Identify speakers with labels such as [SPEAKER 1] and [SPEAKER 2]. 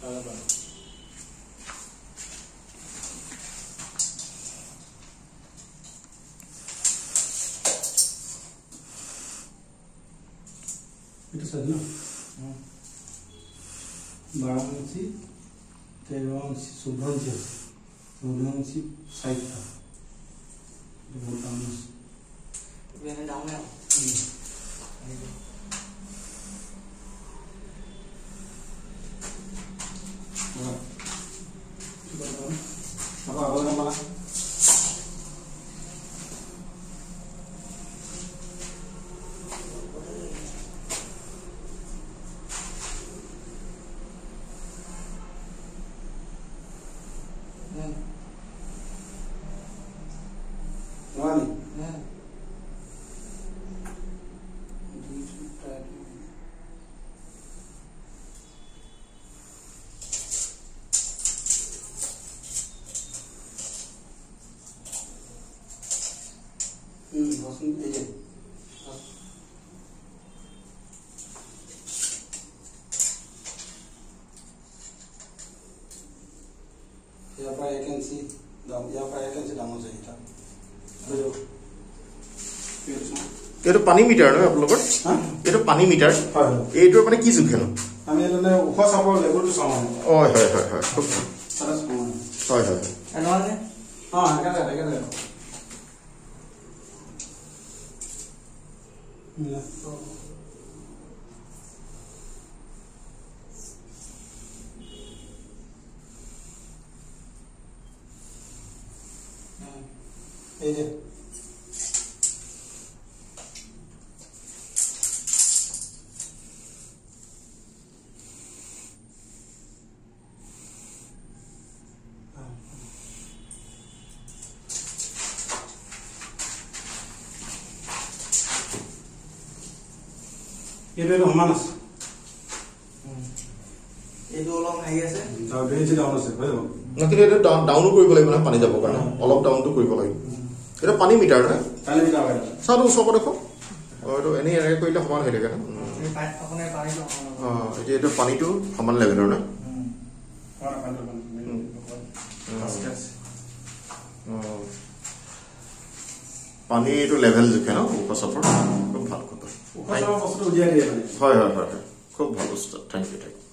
[SPEAKER 1] काला बारह এটা সাদ না বারাণসী তেরংশী শুভ্রাংশ শুভ্রাংশী
[SPEAKER 2] সাইটটা ভোট
[SPEAKER 1] ডাউন ডাউন है बीच में tight wasn't there. Here by I can see, down, here by I can see down the
[SPEAKER 3] এইটো পানী মিটাৰ নহয় আপোনালোকৰ?
[SPEAKER 1] হা?
[SPEAKER 3] এইটো পানী মিটাৰ। এইটোৰ মানে কি জোখে নো
[SPEAKER 1] আমি মানে ওখ লেবুলটো চাওঁ মানে।
[SPEAKER 3] হয় হয় হয় হয়।
[SPEAKER 1] মানে।
[SPEAKER 3] হয় হয় হয়।
[SPEAKER 1] অঁ এই যে। এইটো এইটো সমান আছে।
[SPEAKER 2] এইটো অলপ হেৰি আছে।
[SPEAKER 1] আৰু দুই ইঞ্চি ডাউন আছে হৈ যাব।
[SPEAKER 3] ন, কিন্তু এইটো ডাউন ডাউনো কৰিব লাগিব নহয় পানী যাবৰ কাৰণে। অলপ ডাউনটো কৰিব লাগিব এইটো পানী মিটাৰ নহয়
[SPEAKER 1] কালি মিটাৰ হয়।
[SPEAKER 3] চাওঁটো ওচৰ দেখোন অঁ এইটো এনেই এনেকৈ কৰিলে সমান হৈ থাকে ন? উম।
[SPEAKER 2] এই পানী আপোনাৰ পানীটো অকণ
[SPEAKER 3] অঁ এতিয়া এইটো পানীটো সমান লেভেলৰ ন? পানীটো লেভেল জোখে ন ওখ চাপৰ খুব ভাল খবৰ হয় হয় হয় খুব ভাল বস্তু। Thank you thank you